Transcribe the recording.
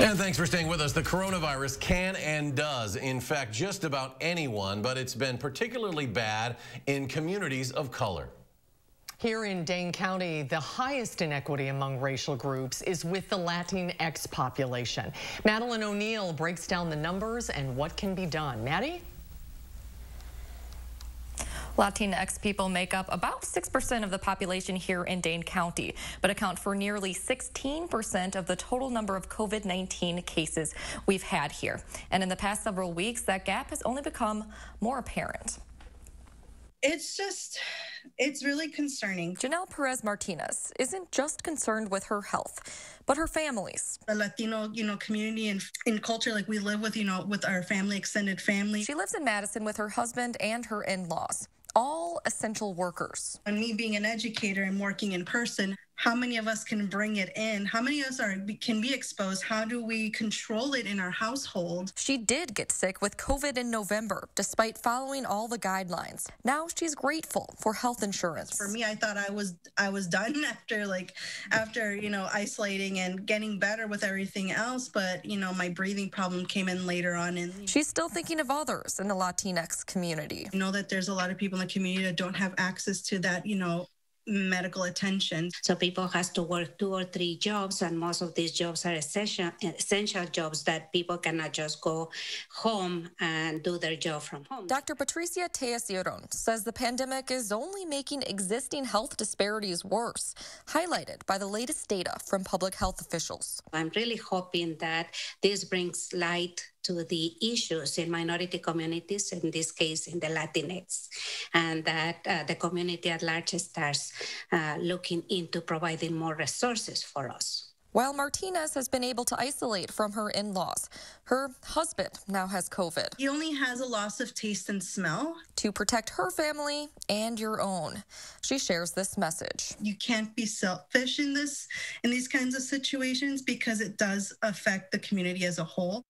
And thanks for staying with us. The coronavirus can and does infect just about anyone, but it's been particularly bad in communities of color. Here in Dane County, the highest inequity among racial groups is with the Latinx population. Madeline O'Neill breaks down the numbers and what can be done. Maddie? Latinx people make up about 6% of the population here in Dane County, but account for nearly 16% of the total number of COVID-19 cases we've had here. And in the past several weeks, that gap has only become more apparent. It's just, it's really concerning. Janelle Perez Martinez isn't just concerned with her health, but her family's. The Latino, you know, community and in culture, like we live with, you know, with our family, extended family. She lives in Madison with her husband and her in-laws all essential workers. And me being an educator and working in person, how many of us can bring it in? How many of us are can be exposed? How do we control it in our household? She did get sick with COVID in November, despite following all the guidelines. Now she's grateful for health insurance. For me, I thought I was I was done after like after you know isolating and getting better with everything else, but you know my breathing problem came in later on, and she's still thinking of others in the Latinx community. I know that there's a lot of people in the community that don't have access to that you know medical attention. So people has to work two or three jobs, and most of these jobs are essential essential jobs that people cannot just go home and do their job from home. Dr. Patricia Tellez-Giron says the pandemic is only making existing health disparities worse, highlighted by the latest data from public health officials. I'm really hoping that this brings light to the issues in minority communities, in this case in the Latinx, and that uh, the community at large starts uh, looking into providing more resources for us. While Martinez has been able to isolate from her in laws, her husband now has COVID. He only has a loss of taste and smell. To protect her family and your own, she shares this message. You can't be selfish in this in these kinds of situations because it does affect the community as a whole.